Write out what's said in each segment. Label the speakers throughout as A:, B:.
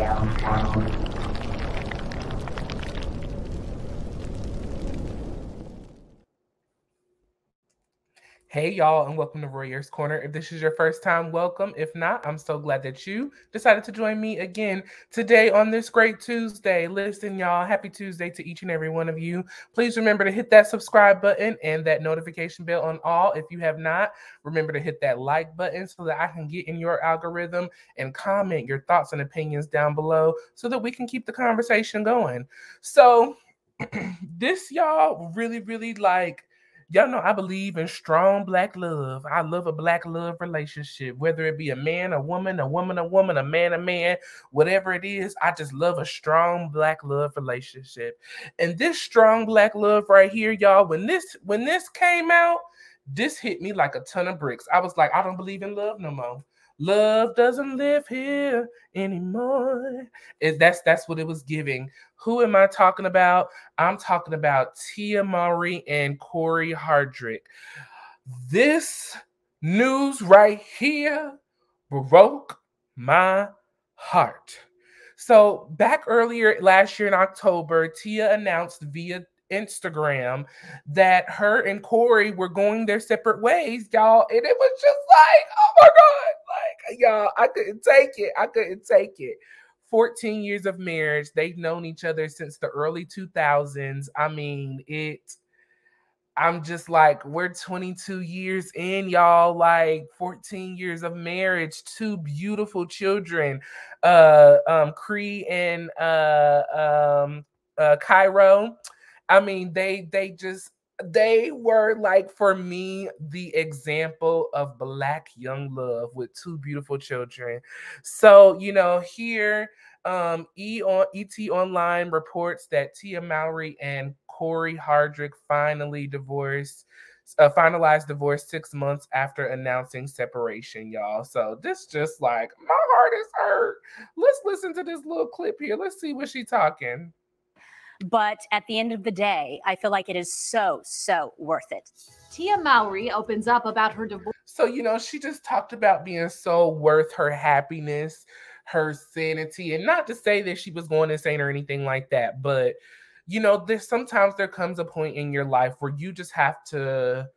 A: downtown. Hey, y'all, and welcome to Royaire's Corner. If this is your first time, welcome. If not, I'm so glad that you decided to join me again today on this great Tuesday. Listen, y'all, happy Tuesday to each and every one of you. Please remember to hit that subscribe button and that notification bell on all. If you have not, remember to hit that like button so that I can get in your algorithm and comment your thoughts and opinions down below so that we can keep the conversation going. So, this, y'all, really, really like y'all know I believe in strong black love. I love a black love relationship, whether it be a man, a woman, a woman, a woman, a man, a man, whatever it is. I just love a strong black love relationship. And this strong black love right here, y'all, when this when this came out, this hit me like a ton of bricks. I was like, I don't believe in love no more. Love doesn't live here anymore. And that's that's what it was giving. Who am I talking about? I'm talking about Tia Mowry and Cory Hardrict. This news right here broke my heart. So, back earlier last year in October, Tia announced via Instagram that her and Cory were going their separate ways, y'all. And it was just like, oh my God, like, y'all, I couldn't take it. I couldn't take it. 14 years of marriage. They've known each other since the early 2000s. I mean, it. I'm just like, we're 22 years in, y'all. Like 14 years of marriage, two beautiful children, uh, um, Cree and uh, um, uh, Cairo. I mean, they they just they were like for me the example of black young love with two beautiful children. So you know here um e on et online reports that tia mowry and cory hardrict finally divorced uh, finalized divorce six months after announcing separation y'all. So this just like my heart is hurt. Let's listen to this little clip here. Let's see what she talking
B: but at the end of the day, I feel like it is so, so worth it.
C: Tia Mowry opens up about her divorce.
A: So, you know, she just talked about being so worth her happiness, her sanity, and not to say that she was going insane or anything like that, but you know, there's sometimes there comes a point in your life where you just have to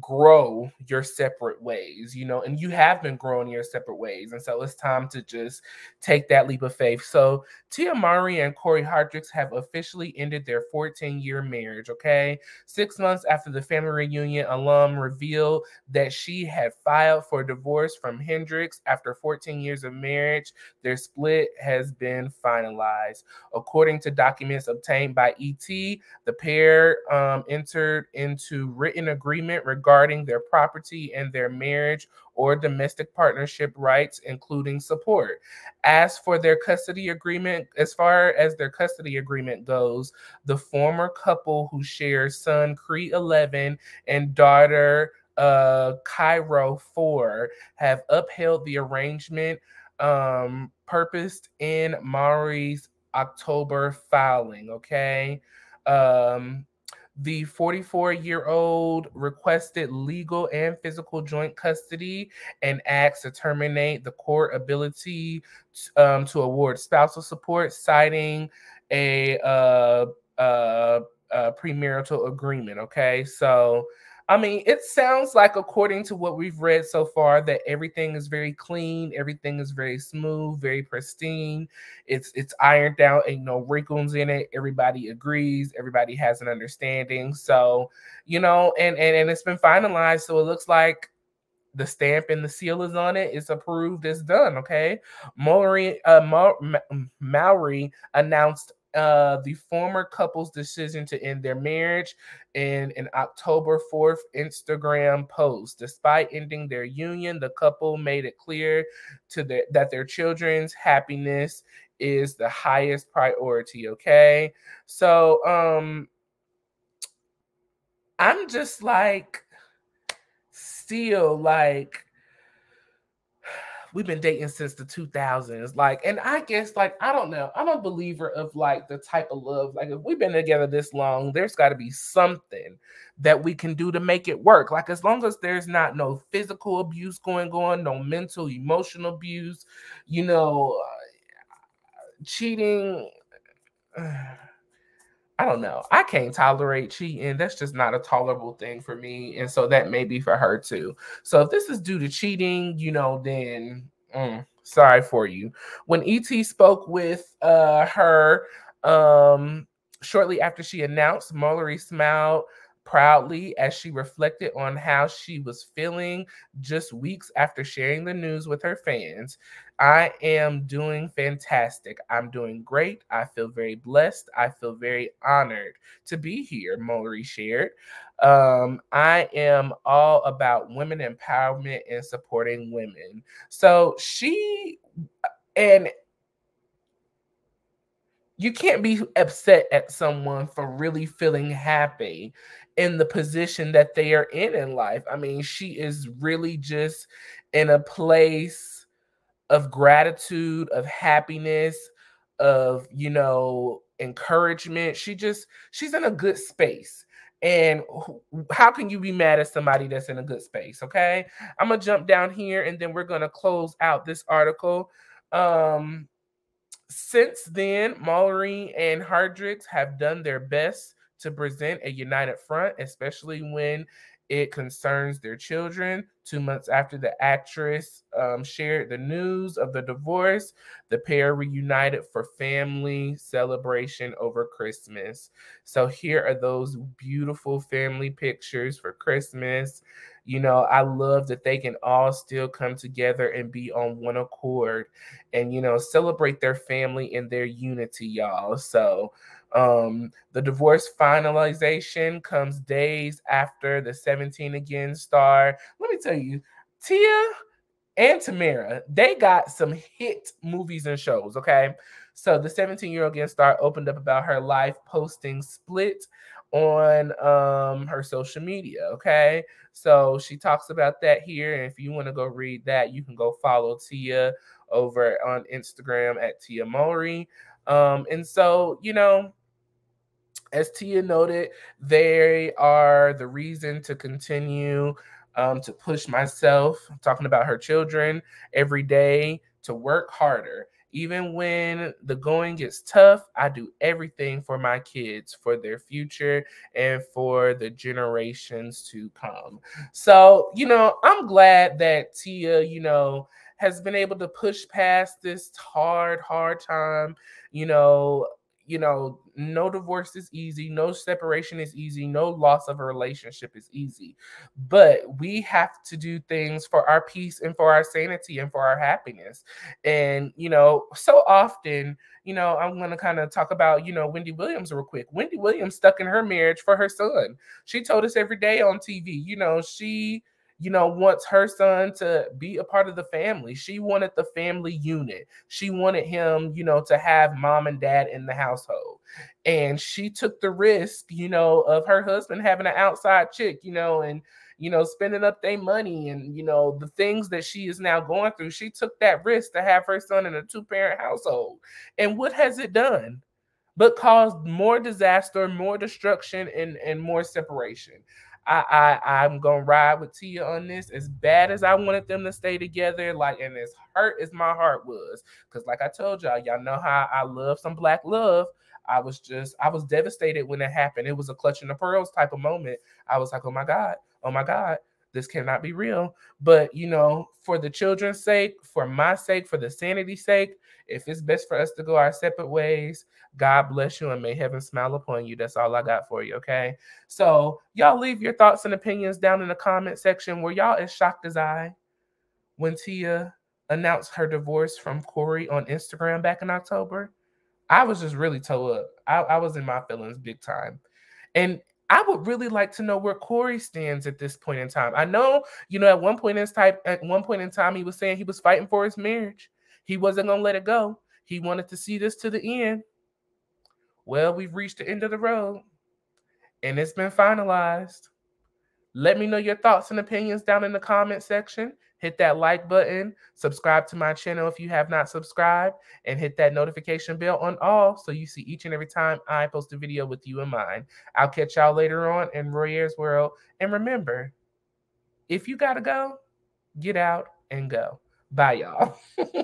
A: grow your separate ways, you know, and you have been growing your separate ways. And so it's time to just take that leap of faith. So Tia Mowry and Cory Hardricks have officially ended their 14 year marriage. Okay. Six months after the family reunion, alum revealed that she had filed for divorce from Hendrix after 14 years of marriage. Their split has been finalized. According to documents obtained by ET, the pair um, entered into written agreement regarding regarding their property and their marriage or domestic partnership rights, including support. As for their custody agreement, as far as their custody agreement goes, the former couple who shares son Cree 11 and daughter uh, Cairo 4 have upheld the arrangement um, purposed in Mowry's October filing. Okay. Um, the 44 year old requested legal and physical joint custody and asked to terminate the court ability um, to award spousal support, citing a, uh, uh, uh, premarital agreement. Okay, so I mean, it sounds like, according to what we've read so far, that everything is very clean, everything is very smooth, very pristine. It's it's ironed out, ain't no wrinkles in it. Everybody agrees, everybody has an understanding. So, you know, and and, and it's been finalized. So it looks like the stamp and the seal is on it. It's approved. It's done. Okay. Mowry, uh, Mowry announced uh, the former couple's decision to end their marriage in an October 4th Instagram post. Despite ending their union, the couple made it clear to the, that their children's happiness is the highest priority. Okay. So, um, I'm just like, still like, we've been dating since the 2000s. Like, and I guess, like, I don't know. I'm a believer of like the type of love. Like, if we've been together this long, there's got to be something that we can do to make it work. Like, as long as there's not no physical abuse going on, no mental, emotional abuse, you know, uh, cheating. I don't know. I can't tolerate cheating. That's just not a tolerable thing for me. And so that may be for her too. So if this is due to cheating, you know, then mm, sorry for you. When ET spoke with uh, her um, shortly after she announced, Mallory smiled proudly as she reflected on how she was feeling just weeks after sharing the news with her fans. I am doing fantastic. I'm doing great. I feel very blessed. I feel very honored to be here, Mallory shared. Um, I am all about women empowerment and supporting women. So she and you can't be upset at someone for really feeling happy in the position that they are in in life. I mean, she is really just in a place of gratitude, of happiness, of, you know, encouragement. She just, she's in a good space. And how can you be mad at somebody that's in a good space? Okay. I'm going to jump down here and then we're going to close out this article. Um, since then, Mallory and Hardrict have done their best to present a united front, especially when it concerns their children. Two months after the actress um, shared the news of the divorce, the pair reunited for family celebration over Christmas. So here are those beautiful family pictures for Christmas. You know, I love that they can all still come together and be on one accord and, you know, celebrate their family and their unity, y'all. So, um, the divorce finalization comes days after the 17 again star. Let me tell you, Tia and Tamera, they got some hit movies and shows, okay? So the 17 year old again star opened up about her life posting split on um, her social media, okay? So she talks about that here. And if you want to go read that, you can go follow Tia over on Instagram at Tia Mowry. Um, and so, you know, as Tia noted, they are the reason to continue um, to push myself, talking about her children every day, to work harder. Even when the going gets tough, I do everything for my kids, for their future, and for the generations to come. So, you know, I'm glad that Tia, you know, has been able to push past this hard, hard time. You know, you know, no divorce is easy, no separation is easy, no loss of a relationship is easy. But we have to do things for our peace and for our sanity and for our happiness. And, you know, so often, you know, I'm going to kind of talk about, you know, Wendy Williams real quick. Wendy Williams stuck in her marriage for her son. She told us every day on TV, you know, she you know, wants her son to be a part of the family. She wanted the family unit. She wanted him, you know, to have mom and dad in the household. And she took the risk, you know, of her husband having an outside chick, you know, and you know, spending up their money and you know the things that she is now going through. She took that risk to have her son in a two-parent household. And what has it done? But caused more disaster, more destruction, and, and more separation. I, I I'm gonna ride with Tia on this. As bad as I wanted them to stay together, like and as hurt as my heart was, because like I told y'all, y'all know how I love some black love. I was just I was devastated when it happened. It was a clutching the pearls type of moment. I was like, oh my God, oh my God, this cannot be real. But you know, for the children's sake, for my sake, for the sanity sake, if it's best for us to go our separate ways, God bless you and may heaven smile upon you. That's all I got for you. Okay. So, y'all leave your thoughts and opinions down in the comment section. Were y'all as shocked as I when Tia announced her divorce from Cory on Instagram back in October? I was just really toe up. I, I was in my feelings big time. And I would really like to know where Cory stands at this point in time. I know, you know, at one point in time, at one point in time, he was saying he was fighting for his marriage. He wasn't gonna let it go. He wanted to see this to the end. Well, we've reached the end of the road and it's been finalized. Let me know your thoughts and opinions down in the comment section. Hit that like button, subscribe to my channel if you have not subscribed, and hit that notification bell on all so you see each and every time I post a video with you in mind. I'll catch y'all later on in Royaire's World. And remember, if you gotta go, get out and go. Bye, y'all.